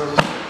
Service.